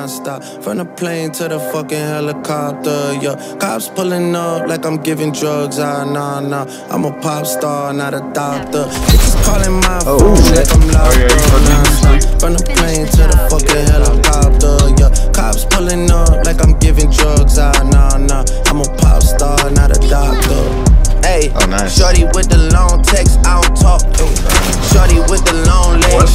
locked non-stop. From the plane to the fucking helicopter, yeah. Cops pulling up like I'm giving drugs, ah, nah, nah. I'm a pop star, not a doctor. Bitches calling my Oh, phone shit. like I'm locked Oh, yeah, up fucking From the plane to the fucking helicopter, yeah. Cops pulling up like I'm giving drugs, ah, nah, nah. I'm a pop star, not a doctor. Hey, Oh, nice. shorty with the long text, I don't talk. Ay. Shorty with the long legs,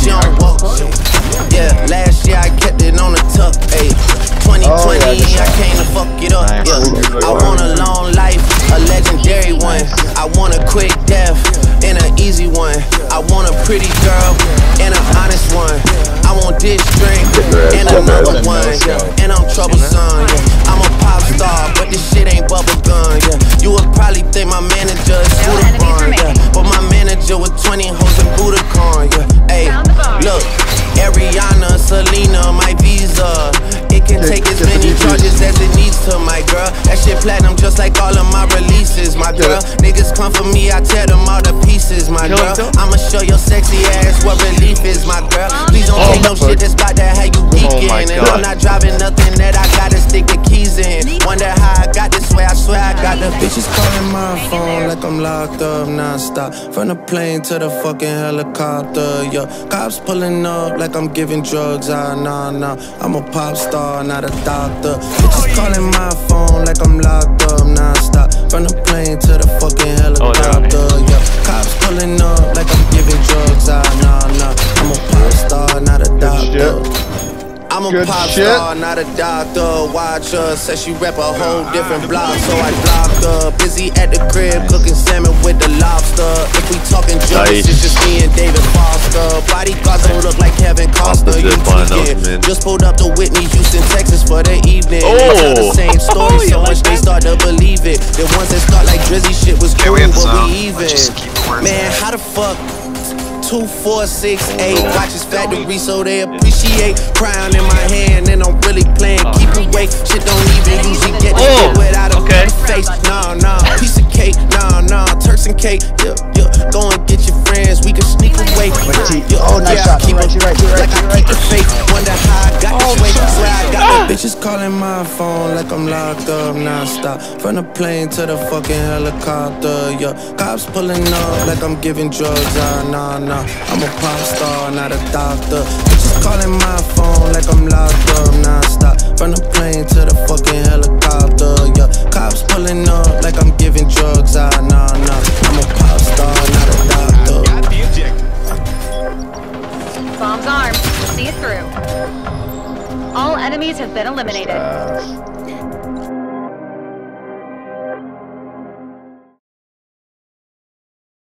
I want this drink and another one. Yeah, and I'm troublesome. Yeah, I'm a pop star, but this shit ain't bubble gum. Yeah, you would probably think my manager is No Budokan, enemies yeah, but my manager with 20 hoes in Budokan. Yeah, hey, Found the bar. look, Ariana, Selena, my visa. It can take as many charges as it needs to, my girl. That shit platinum just like all of my releases, my girl. Niggas come for me, I tear them all to pieces, my girl. him, kill him. I'ma show your sexy ass what relief is, my girl. Oh, no shit that's about that how you Oh, geeking. my and. I'm not driving nothing that I gotta stick the keys in. Wonder how I got this way, I swear I got the bitches calling my phone like I'm locked up non-stop. From the plane to the fucking helicopter, yeah. Cops pulling up like I'm giving drugs, ah, nah, nah. I'm a pop star, not a doctor. Bitches calling my phone I'm a Good pop shit. star, not a doctor. Watch her, said she rep a whole different block, so I blocked her. Busy at the crib, cooking salmon with the lobster. If we talking jokes, Nice. it's just me and David Foster. Bodyguards don't look like Kevin Costner. You Opposite fine tweaking. man. Just pulled up to Whitney, Houston, Texas for the evening. Oh. They tell the oh. same story, You so like much they start to believe it. The ones that start like Drizzy shit was cool, we but we even. Just keep the words Man, how the fuck? Two, four, six, eight. Watches factory, so they appreciate. Crown in my hand, and I'm really playing. Keep away. Shit don't even usually get Oh, without a okay. face. Nah, nah. Piece of cake. Nah, nah. Turks and cake. Yeah, yeah. Go and get your friends. We can sneak away. Oh, nice yeah, shot. Keep Right, right, right, like I right. keep fake. Wonder how I got this way. Swear I got the bitches calling my phone like I'm locked up non-stop. From the plane to the fucking helicopter, yeah. Cops pulling up like I'm giving drugs, ah, nah, nah. I'm a pop star, not a doctor. Bitches calling my phone like I'm locked up non-stop. From the plane enemies have been eliminated. Uh...